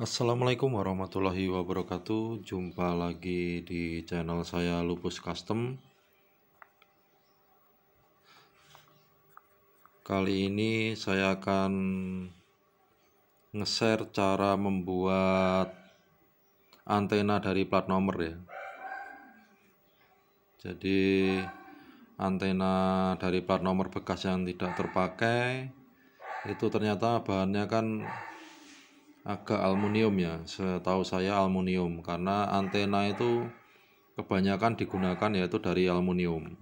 Assalamualaikum warahmatullahi wabarakatuh. Jumpa lagi di channel saya Lupus Custom. Kali ini saya akan nge-share cara membuat antena dari plat nomor ya. Jadi antena dari plat nomor bekas yang tidak terpakai itu ternyata bahannya kan agak aluminium ya. Setahu saya aluminium karena antena itu kebanyakan digunakan yaitu dari aluminium.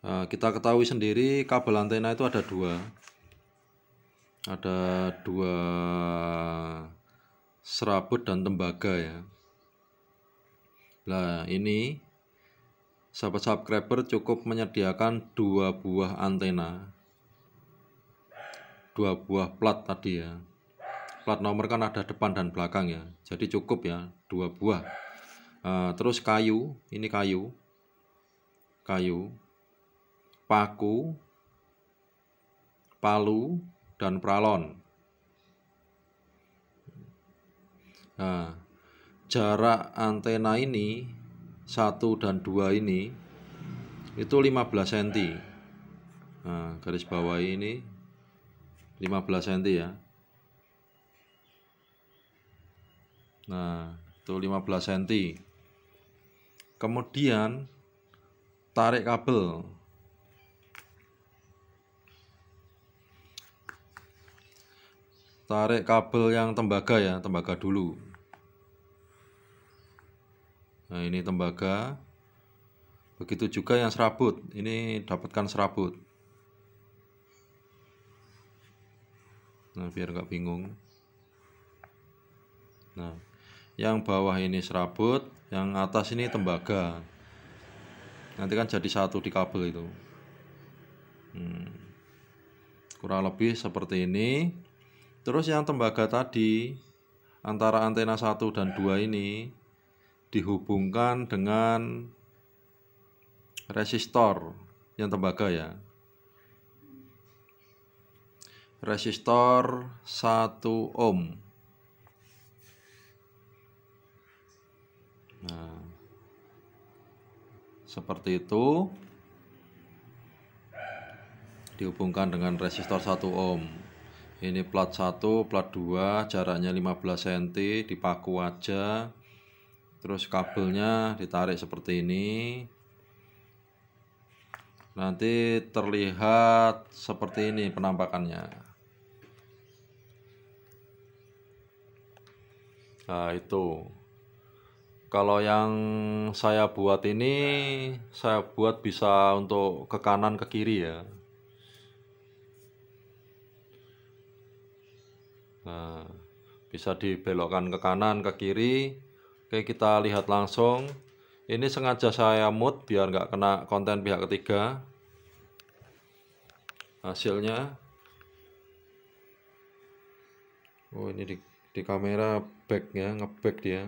Nah, kita ketahui sendiri kabel antena itu ada dua. Ada dua serabut dan tembaga ya. Nah ini sahabat subscriber cukup menyediakan dua buah antena dua buah plat tadi ya. Plat nomor kan ada depan dan belakang ya. Jadi cukup ya dua buah. Uh, terus kayu ini kayu. Kayu paku palu dan pralon. Nah jarak antena ini satu dan dua ini itu 15 cm nah, garis bawah ini 15 cm ya. Nah itu 15 cm. Kemudian tarik kabel. Tarik kabel yang tembaga ya tembaga dulu. Nah ini tembaga. Begitu juga yang serabut. Ini dapatkan serabut nah biar nggak bingung. Nah yang bawah ini serabut yang atas ini tembaga. Nanti kan jadi satu di kabel itu. Hmm. kurang lebih seperti ini. Terus yang tembaga tadi antara antena satu dan dua ini dihubungkan dengan resistor yang tembaga ya resistor 1 ohm. Nah seperti itu. Dihubungkan dengan resistor 1 ohm. Ini plat 1 plat 2 jaraknya 15 cm dipaku aja. Terus kabelnya ditarik seperti ini. Nanti terlihat seperti ini penampakannya Nah, itu. Kalau yang saya buat ini, saya buat bisa untuk ke kanan ke kiri ya. Nah, bisa dibelokkan ke kanan ke kiri. Oke, kita lihat langsung. Ini sengaja saya mute biar nggak kena konten pihak ketiga. Hasilnya. Oh, ini di di kamera back ya ngeback dia.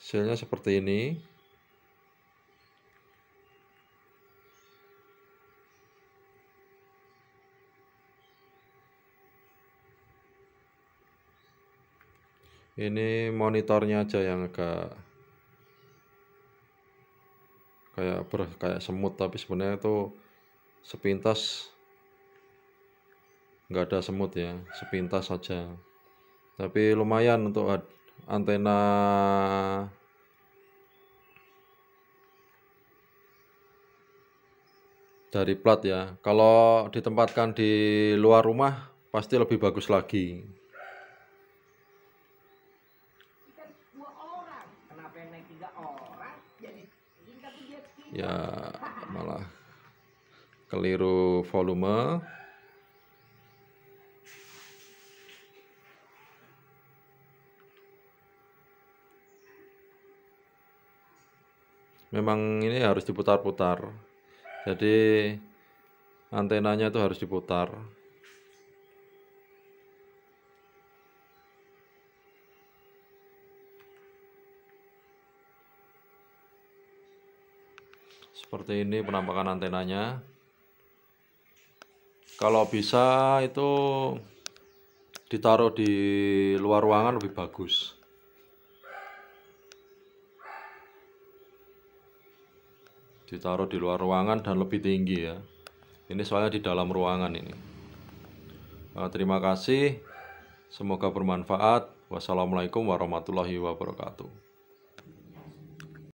Hasilnya seperti ini. Ini monitornya aja yang agak kayak ber kayak semut tapi sebenarnya itu sepintas. Nggak ada semut ya sepintas saja tapi lumayan untuk antena dari plat ya. Kalau ditempatkan di luar rumah pasti lebih bagus lagi ya malah keliru volume. Memang ini harus diputar-putar. Jadi antenanya itu harus diputar seperti ini penampakan antenanya. Kalau bisa itu ditaruh di luar ruangan lebih bagus. Ditaruh di luar ruangan dan lebih tinggi ya. Ini soalnya di dalam ruangan ini. Uh, terima kasih. Semoga bermanfaat. Wassalamualaikum warahmatullahi wabarakatuh